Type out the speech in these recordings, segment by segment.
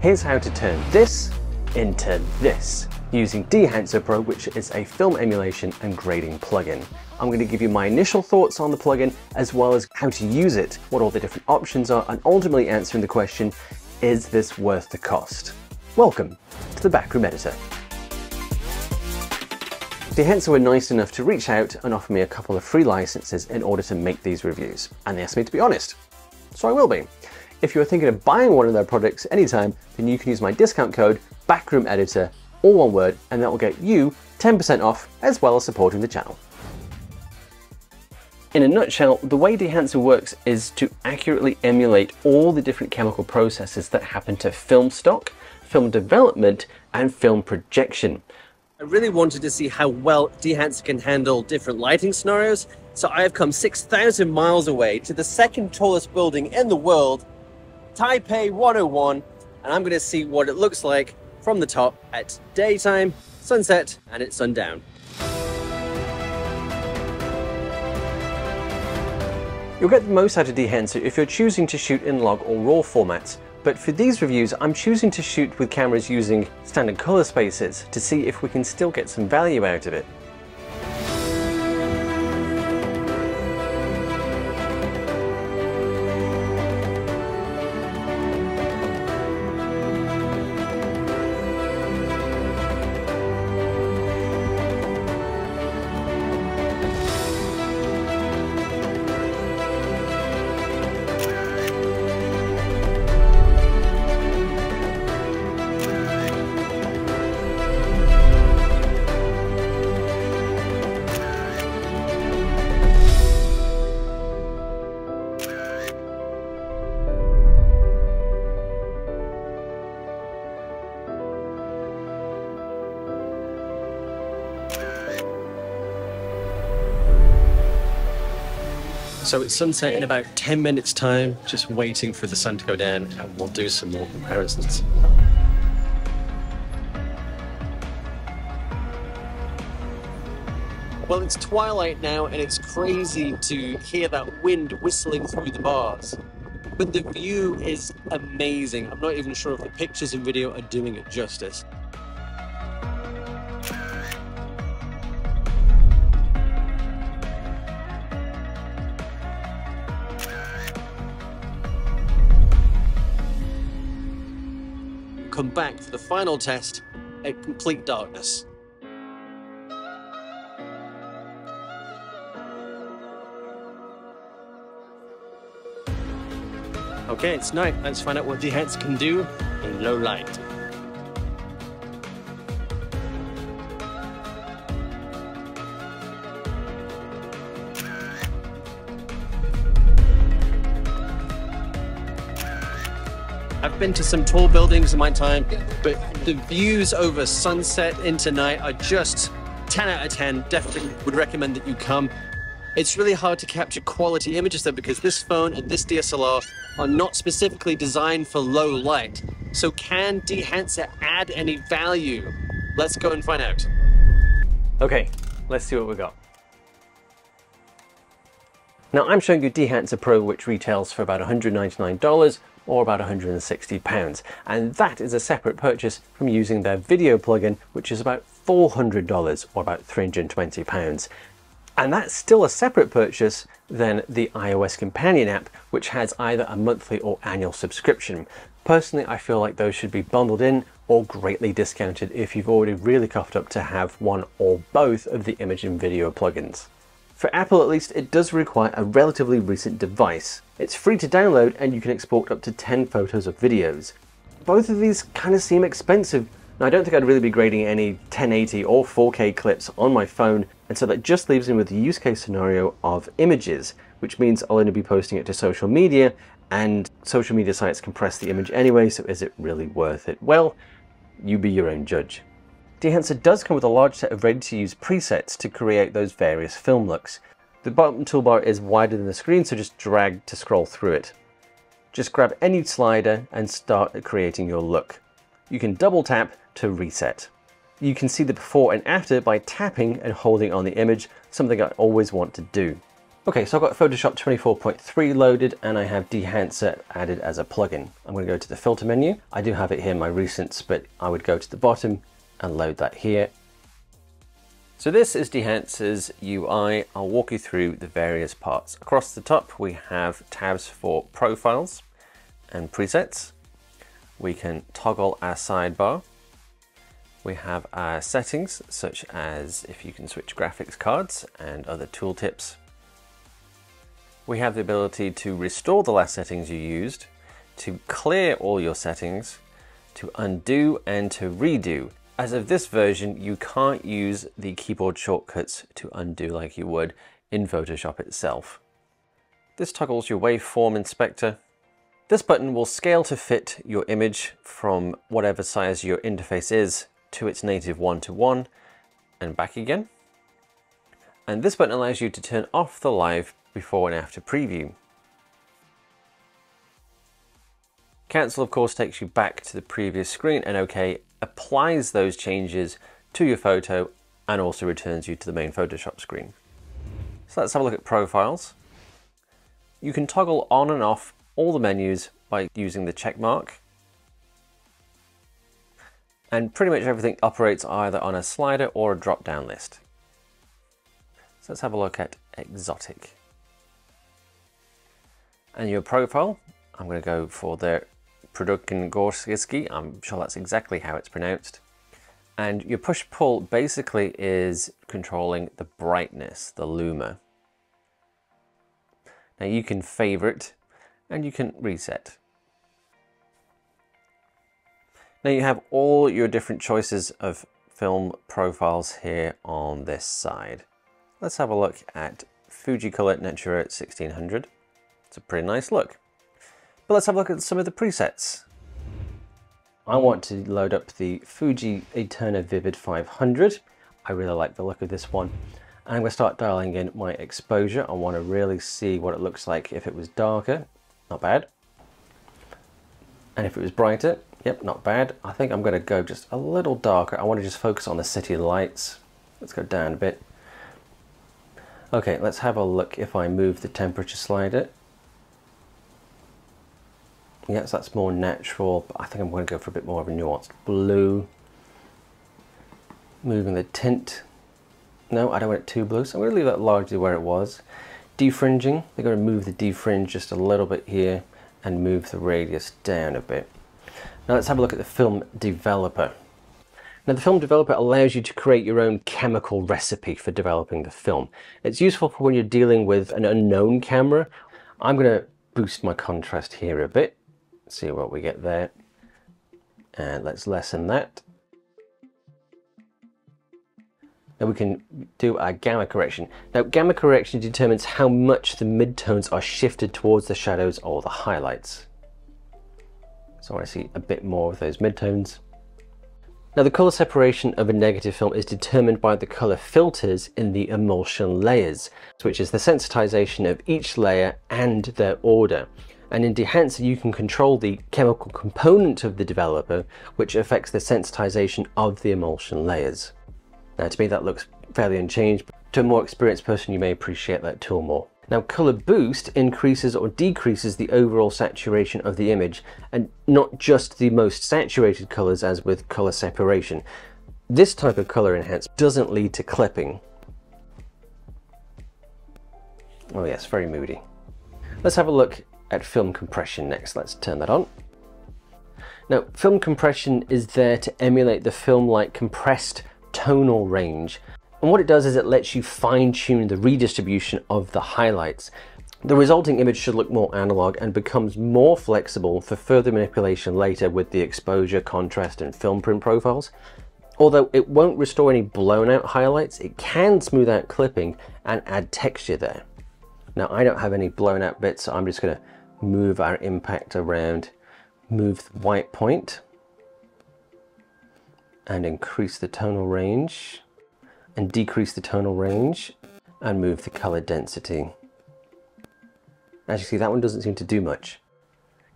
Here's how to turn this into this using Dehancer Pro, which is a film emulation and grading plugin. I'm going to give you my initial thoughts on the plugin, as well as how to use it, what all the different options are, and ultimately answering the question, is this worth the cost? Welcome to the Backroom Editor. Dehancer were nice enough to reach out and offer me a couple of free licenses in order to make these reviews, and they asked me to be honest. So I will be. If you're thinking of buying one of their products anytime, then you can use my discount code BackroomEditor, all one word, and that will get you 10% off as well as supporting the channel. In a nutshell, the way Dehancer works is to accurately emulate all the different chemical processes that happen to film stock, film development, and film projection. I really wanted to see how well Dehancer can handle different lighting scenarios, so I have come 6,000 miles away to the second tallest building in the world, Taipei 101, and I'm going to see what it looks like from the top at daytime, sunset, and at sundown. You'll get the most out of Dehancer if you're choosing to shoot in log or raw formats, but for these reviews I'm choosing to shoot with cameras using standard color spaces to see if we can still get some value out of it. So it's sunset in about 10 minutes time, just waiting for the sun to go down and we'll do some more comparisons. Well, it's twilight now and it's crazy to hear that wind whistling through the bars. But the view is amazing. I'm not even sure if the pictures and video are doing it justice. Come back for the final test at complete darkness. Okay, it's night. Let's find out what Dehancer can do in low light. Been to some tall buildings in my time, but the views over sunset into night are just 10 out of 10. Definitely would recommend that you come. It's really hard to capture quality images though because this phone and this DSLR are not specifically designed for low light. So can Dehancer add any value? Let's go and find out. Okay, let's see what we got. Now I'm showing you Dehancer Pro which retails for about $199 or about £160 and that is a separate purchase from using their video plugin which is about $400 or about £320 and that's still a separate purchase than the iOS companion app which has either a monthly or annual subscription. Personally I feel like those should be bundled in or greatly discounted if you've already really coughed up to have one or both of the image and video plugins. For Apple at least, it does require a relatively recent device. It's free to download and you can export up to 10 photos of videos. Both of these kind of seem expensive. Now I don't think I'd really be grading any 1080 or 4K clips on my phone, and so that just leaves me with the use case scenario of images, which means I'll only be posting it to social media, and social media sites compress the image anyway, so is it really worth it? Well, you be your own judge. Dehancer does come with a large set of ready-to-use presets to create those various film looks. The bottom toolbar is wider than the screen, so just drag to scroll through it. Just grab any slider and start creating your look. You can double tap to reset. You can see the before and after by tapping and holding on the image, something I always want to do. Okay, so I've got Photoshop 24.3 loaded and I have Dehancer added as a plugin. I'm going to go to the filter menu. I do have it here in my recents, but I would go to the bottom and load that here. So this is Dehancer's UI. I'll walk you through the various parts. Across the top, we have tabs for profiles and presets. We can toggle our sidebar. We have our settings, such as if you can switch graphics cards and other tooltips. We have the ability to restore the last settings you used, to clear all your settings, to undo and to redo. As of this version, you can't use the keyboard shortcuts to undo like you would in Photoshop itself. This toggles your waveform inspector. This button will scale to fit your image from whatever size your interface is to its native one-to-one -one and back again. And this button allows you to turn off the live before and after preview. Cancel of course takes you back to the previous screen and OK applies those changes to your photo and also returns you to the main Photoshop screen. So let's have a look at profiles. You can toggle on and off all the menus by using the check mark and pretty much everything operates either on a slider or a drop down list. So let's have a look at exotic. And your profile, I'm going to go for the Produkin I'm sure that's exactly how it's pronounced. And your push-pull basically is controlling the brightness, the luma. Now you can favorite and you can reset. Now you have all your different choices of film profiles here on this side. Let's have a look at Fujicolor Natura 1600. It's a pretty nice look. But let's have a look at some of the presets. I want to load up the Fuji Eterna Vivid 500. I really like the look of this one. And I'm going to start dialing in my exposure. I want to really see what it looks like if it was darker. Not bad. And if it was brighter, Yep, not bad. I think I'm going to go just a little darker. I want to just focus on the city lights. Let's go down a bit. Okay, let's have a look if I move the temperature slider. Yes, that's more natural, but I think I'm going to go for a bit more of a nuanced blue. Moving the tint. No, I don't want it too blue, so I'm going to leave that largely where it was. Defringing, they're going to move the defringe just a little bit here and move the radius down a bit. Now let's have a look at the film developer. Now the film developer allows you to create your own chemical recipe for developing the film. It's useful for when you're dealing with an unknown camera. I'm going to boost my contrast here a bit, see what we get there. And let's lessen that. Now we can do our gamma correction. Now gamma correction determines how much the midtones are shifted towards the shadows or the highlights. So I want to see a bit more of those midtones. Now the color separation of a negative film is determined by the color filters in the emulsion layers, which is the sensitization of each layer and their order. And in Dehancer you can control the chemical component of the developer, which affects the sensitization of the emulsion layers. Now to me that looks fairly unchanged, but to a more experienced person you may appreciate that tool more. Now color boost increases or decreases the overall saturation of the image and not just the most saturated colors as with color separation. This type of color enhance doesn't lead to clipping. Oh yes, very moody. Let's have a look at film compression next. Let's turn that on. Now, film compression is there to emulate the film-like compressed tonal range and what it does is it lets you fine tune the redistribution of the highlights. The resulting image should look more analog and becomes more flexible for further manipulation later with the exposure, contrast and film print profiles. Although it won't restore any blown out highlights, it can smooth out clipping and add texture there. Now I don't have any blown out bits, so I'm just gonna move our impact around, move the white point and increase the tonal range and decrease the tonal range and move the color density. As you see, that one doesn't seem to do much.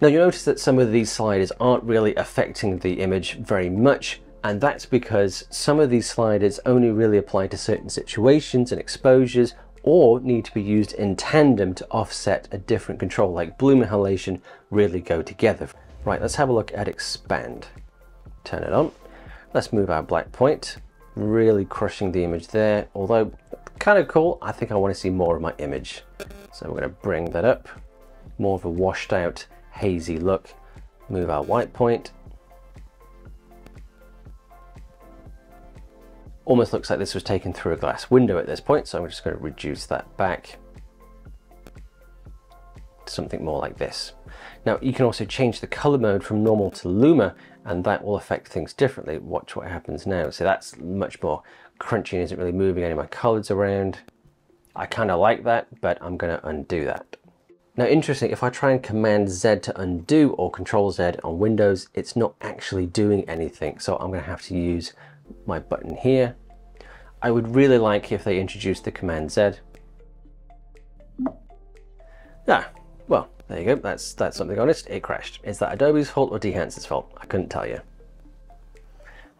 Now you'll notice that some of these sliders aren't really affecting the image very much, and that's because some of these sliders only really apply to certain situations and exposures or need to be used in tandem to offset a different control, like bloom and halation really go together. Right, let's have a look at expand. Turn it on. Let's move our black point, really crushing the image there, although kind of cool. I think I want to see more of my image. So we're going to bring that up, more of a washed out, hazy look. Move our white point. Almost looks like this was taken through a glass window at this point, so I'm just going to reduce that back to something more like this. Now you can also change the color mode from normal to Luma and that will affect things differently. Watch what happens now. So that's much more crunchy and isn't really moving any of my colors around. I kind of like that, but I'm going to undo that. Now interesting, if I try and Command Z to undo or Control Z on Windows, it's not actually doing anything. So I'm going to have to use my button here. I would really like if they introduced the Command Z. Ah, well, there you go. That's that's something honest. It crashed. Is that Adobe's fault or Dehance's fault? I couldn't tell you.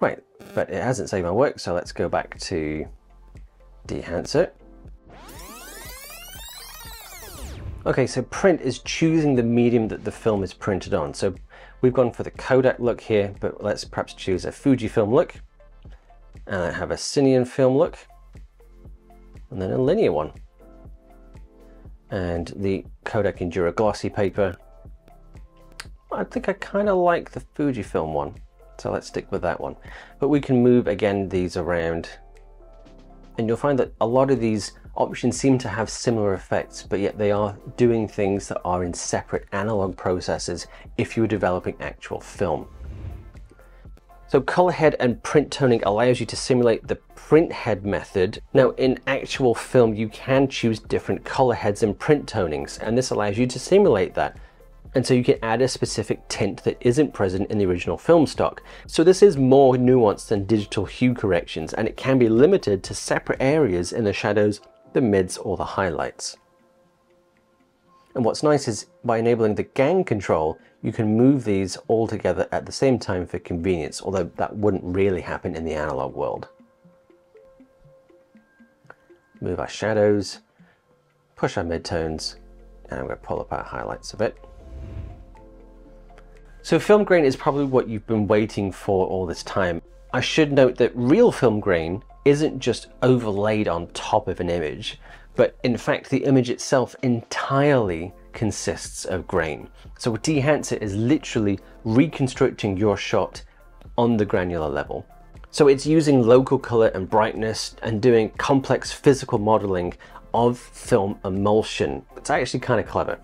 Right, but it hasn't saved my work, so let's go back to Dehancer. Okay, so print is choosing the medium that the film is printed on. So we've gone for the Kodak look here, but let's perhaps choose a Fujifilm look. And I have a Cineon film look. And then a linear one and the Kodak Endura glossy paper. I think I kind of like the Fujifilm one, so let's stick with that one. But we can move again these around and you'll find that a lot of these options seem to have similar effects, but yet they are doing things that are in separate analog processes if you were developing actual film. So color head and print toning allows you to simulate the print head method. Now in actual film you can choose different color heads and print tonings and this allows you to simulate that. And so you can add a specific tint that isn't present in the original film stock. So this is more nuanced than digital hue corrections and it can be limited to separate areas in the shadows, the mids or the highlights. And what's nice is by enabling the gang control, you can move these all together at the same time for convenience, although that wouldn't really happen in the analog world. Move our shadows, push our midtones, and I'm going to pull up our highlights a bit. So film grain is probably what you've been waiting for all this time. I should note that real film grain isn't just overlaid on top of an image, but in fact the image itself entirely consists of grain. So dehancer is literally reconstructing your shot on the granular level. So it's using local color and brightness and doing complex physical modeling of film emulsion. It's actually kind of clever.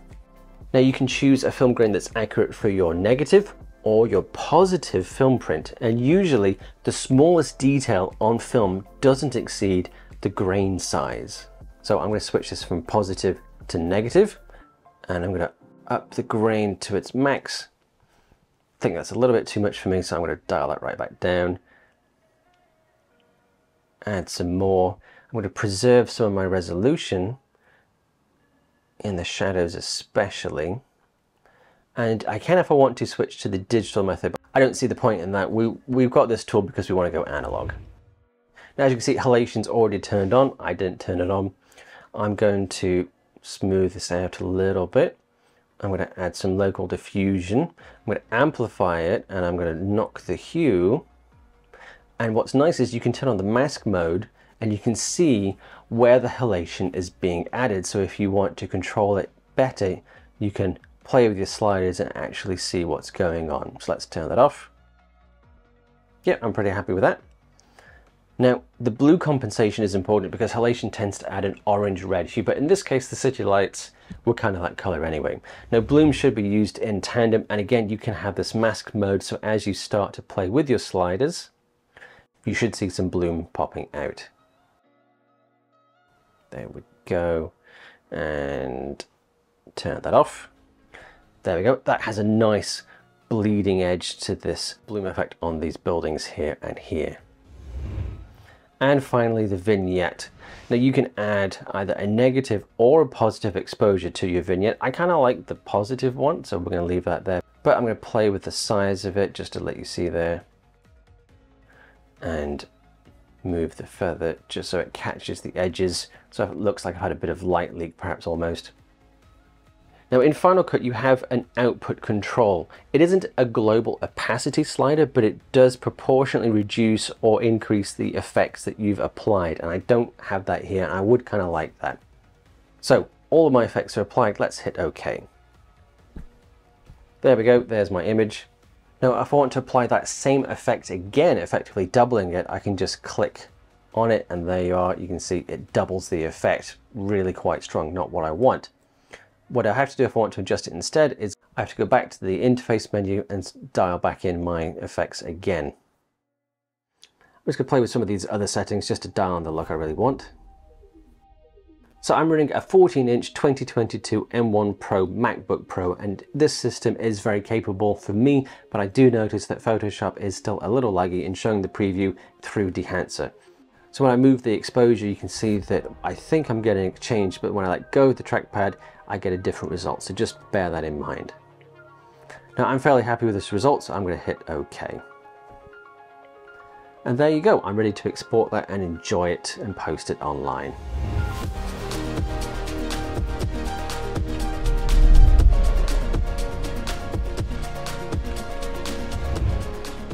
Now you can choose a film grain that's accurate for your negative or your positive film print and usually the smallest detail on film doesn't exceed the grain size. So I'm going to switch this from positive to negative and I'm going to up the grain to its max. I think that's a little bit too much for me, so I'm going to dial that right back down. Add some more. I'm going to preserve some of my resolution in the shadows especially. And I can if I want to switch to the digital method, but I don't see the point in that. We, we've got this tool because we want to go analog. Now as you can see, halation's already turned on. I didn't turn it on. I'm going to smooth this out a little bit. I'm going to add some local diffusion. I'm going to amplify it and I'm going to knock the hue. And what's nice is you can turn on the mask mode and you can see where the halation is being added. So if you want to control it better, you can play with your sliders and actually see what's going on. So let's turn that off. Yep, I'm pretty happy with that. Now, the blue compensation is important because halation tends to add an orange-red hue, but in this case, the city lights were kind of that color anyway. Now, bloom should be used in tandem, and again, you can have this mask mode, so as you start to play with your sliders, you should see some bloom popping out. There we go. And turn that off. There we go. That has a nice bleeding edge to this bloom effect on these buildings here and here. And finally, the vignette. Now you can add either a negative or a positive exposure to your vignette. I kind of like the positive one, so we're going to leave that there. But I'm going to play with the size of it just to let you see there. And move the feather just so it catches the edges so it looks like I've had a bit of light leak perhaps almost. Now in Final Cut you have an output control. It isn't a global opacity slider but it does proportionately reduce or increase the effects that you've applied and I don't have that here I would kind of like that. So all of my effects are applied, let's hit OK. There we go, there's my image. Now if I want to apply that same effect again, effectively doubling it, I can just click on it and there you are, you can see it doubles the effect. Really quite strong, not what I want. What I have to do if I want to adjust it instead is I have to go back to the interface menu and dial back in my effects again. I'm just going to play with some of these other settings just to dial on the look I really want. So I'm running a 14 inch 2022 M1 Pro MacBook Pro and this system is very capable for me but I do notice that Photoshop is still a little laggy in showing the preview through Dehancer. So when I move the exposure you can see that I think I'm getting a change but when I let go of the trackpad I get a different result so just bear that in mind. Now I'm fairly happy with this result so I'm going to hit OK. And there you go, I'm ready to export that and enjoy it and post it online.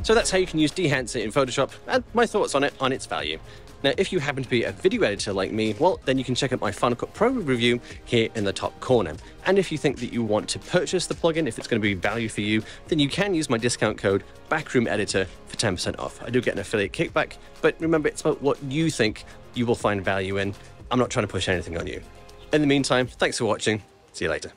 So that's how you can use Dehancer in Photoshop and my thoughts on it on its value. Now, if you happen to be a video editor like me, well, then you can check out my Final Cut Pro review here in the top corner. And if you think that you want to purchase the plugin, if it's going to be value for you, then you can use my discount code Backroom Editor for 10% off. I do get an affiliate kickback, but remember, it's about what you think you will find value in. I'm not trying to push anything on you. In the meantime, thanks for watching. See you later.